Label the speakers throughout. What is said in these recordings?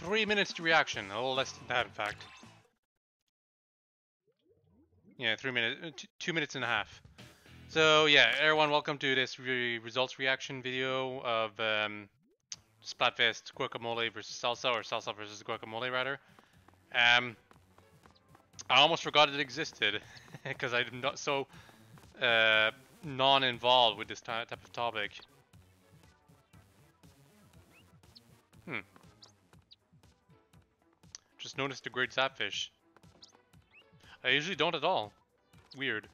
Speaker 1: Three minutes to reaction, a little less than that, in fact. Yeah, three minutes, two minutes and a half. So yeah, everyone, welcome to this re results reaction video of um, Splatfest Guacamole versus Salsa, or Salsa versus Guacamole, rather. Um, I almost forgot it existed because I'm not so uh, non-involved with this type of topic. Hmm. Just noticed the great Zapfish. I usually don't at all. Weird.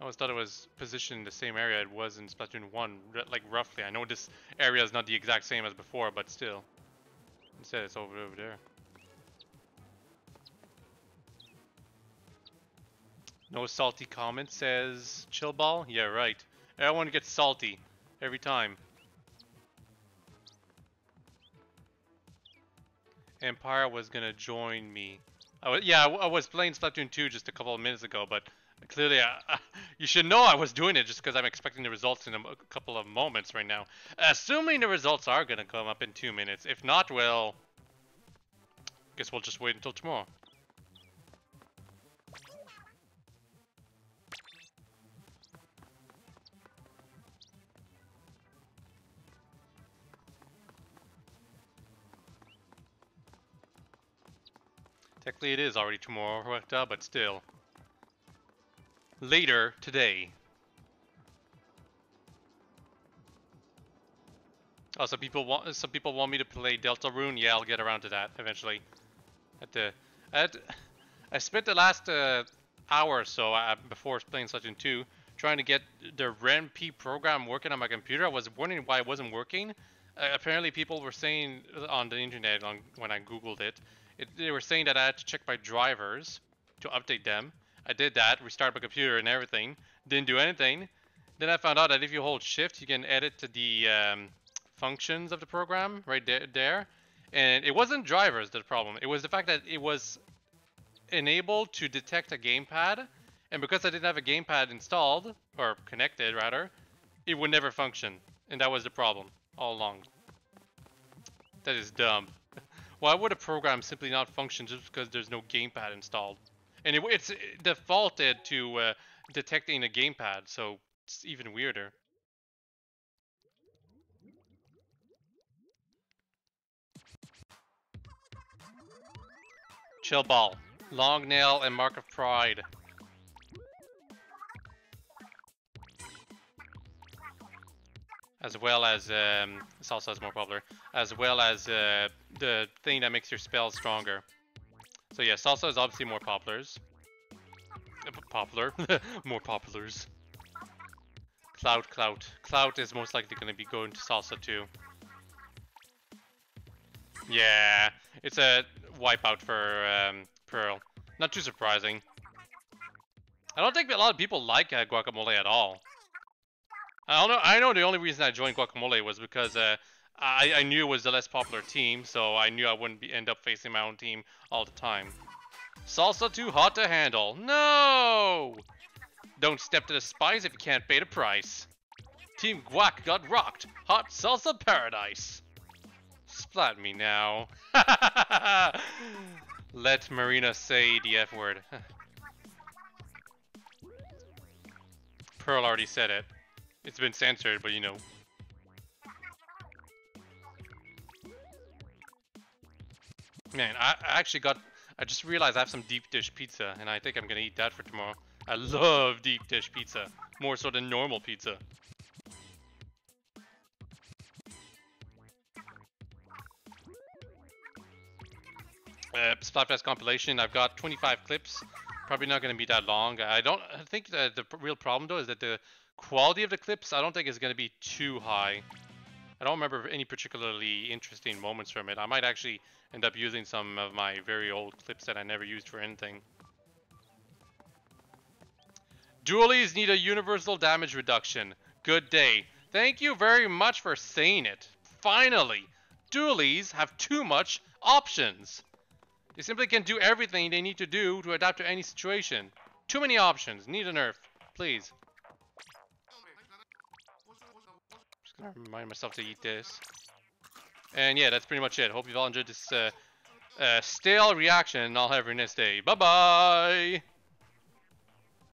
Speaker 1: I always thought it was positioned in the same area it was in Splatoon 1, like roughly. I know this area is not the exact same as before, but still. Instead it's over, over there. No salty comment says chill ball. Yeah, right. Everyone gets salty every time. Empire was gonna join me. I was, yeah, I, was playing Splatoon 2 just a couple of minutes ago, but clearly I, I, you should know I was doing it just because I'm expecting the results in a, a, couple of moments right now. Assuming the results are gonna come up in two minutes. If not, well, guess we'll just wait until tomorrow. Technically it is already tomorrow, but still. Later today. Oh, some people want some people want me to play Deltarune. Yeah, I'll get around to that eventually. At the, at, I spent the last uh, hour or so uh, before playing Splatoon 2 trying to get the RenP program working on my computer. I was wondering why it wasn't working. Uh, apparently, people were saying on the internet on, when I googled it it, they were saying that I had to check my drivers to update them. I did that, restart my computer and everything. Didn't do anything. Then I found out that if you hold shift, you can edit the um, functions of the program right there, there. And it wasn't drivers the problem. It was the fact that it was enabled to detect a gamepad. And because I didn't have a gamepad installed, or connected rather, it would never function. And that was the problem all along. That is dumb. Why would a program simply not function just because there's no gamepad installed? And it, it's defaulted to uh, detecting a gamepad, so it's even weirder. Chill ball, long nail, and mark of pride. As well as um, salsa is more popular, as well as uh, the thing that makes your spells stronger. So yeah, salsa is obviously more populars. Uh, popular, more populars. Cloud, clout. Clout is most likely going to be going to salsa too. Yeah, it's a wipeout for um, Pearl. Not too surprising. I don't think a lot of people like uh, guacamole at all. I know. I know the only reason I joined Guacamole was because uh, I, I knew it was the less popular team, so I knew I wouldn't be, end up facing my own team all the time. Salsa too hot to handle. No! Don't step to the spies if you can't pay the price. Team Guac got rocked. Hot salsa paradise. Splat me now. Let Marina say the F word. Pearl already said it. It's been censored, but you know. Man, I, I actually got... I just realized I have some deep dish pizza, and I think I'm gonna eat that for tomorrow. I love deep dish pizza. More so than normal pizza. Uh, Splatfest compilation, I've got 25 clips. Probably not going to be that long. I don't I think that the real problem though is that the Quality of the clips, I don't think is going to be too high. I don't remember any particularly interesting moments from it. I might actually end up using some of my very old clips that I never used for anything. Dualies need a universal damage reduction. Good day. Thank you very much for saying it. Finally, dualies have too much options. They simply can do everything they need to do to adapt to any situation. Too many options. Need a nerf. Please. I remind myself to eat this. And yeah, that's pretty much it. Hope you've all enjoyed this uh, uh, stale reaction. I'll have a nice day. Bye bye.